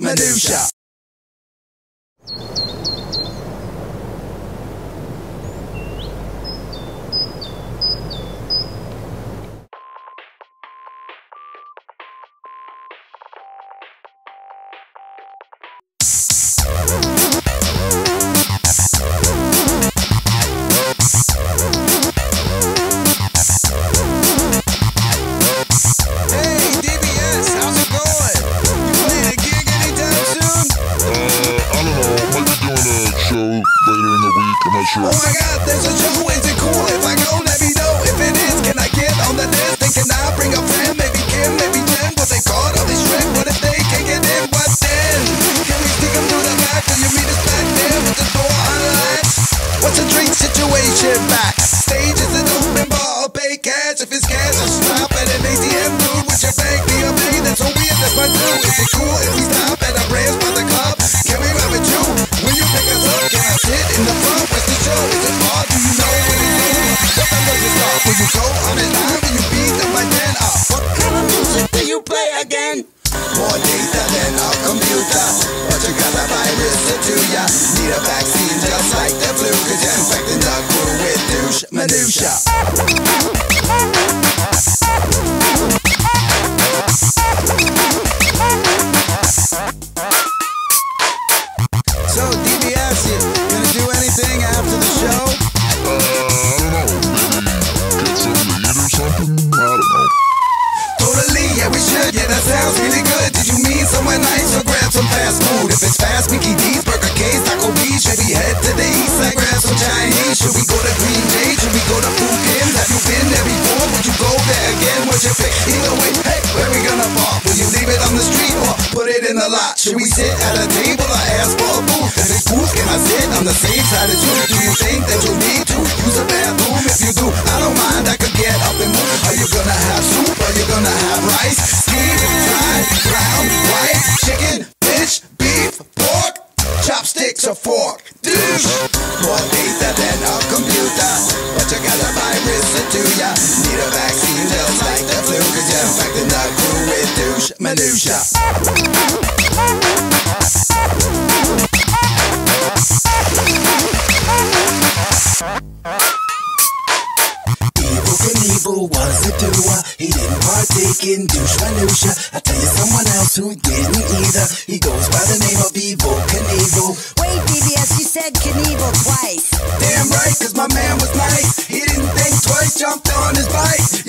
minutia. I'm sure. Oh my god, there's a show, is it cool? If I go, let me know. If it is, can I get on the list? Thinking I bring a friend, maybe Kim, maybe Jen. What they caught all these trick? What if they can't get in? What then? Can we sneak 'em through the back? Will you meet us back there with the door unlatched? What's the drink situation back? Stage is an open Will you go on it live? Will you by then? Uh, what kind of music do you play again? More data than a computer But you got a virus to ya Need a vaccine just like the flu Cause you're infecting the crew with douche minutia some fast food? If it's fast, Mickey D's, Burger K's, Taco Beach, maybe head to the east side, grab some Chinese. Should we go to Green Day? Should we go to Fukin's? Have you been there before? Would you go there again? What's your pick? Either way, hey, where we gonna park? Will you leave it on the street or put it in the lot? Should we sit at a table or ask for a booth? If it's booth, can I sit on the same side as you? Do you think that you'll need to use a bathroom? If you do, chopsticks or fork. Douche. More data than a computer, but you got a virus to ya. Need a vaccine just like the flu, cause you're infecting the crew with douche minutia. Evel Knievel was a doer. Didn't douche minutia. I tell you someone else who didn't either. He goes by the name of Evel Knievel. Wait, DBS, you said Knievel twice. Damn right, cause my man was nice. He didn't think twice, jumped on his bike.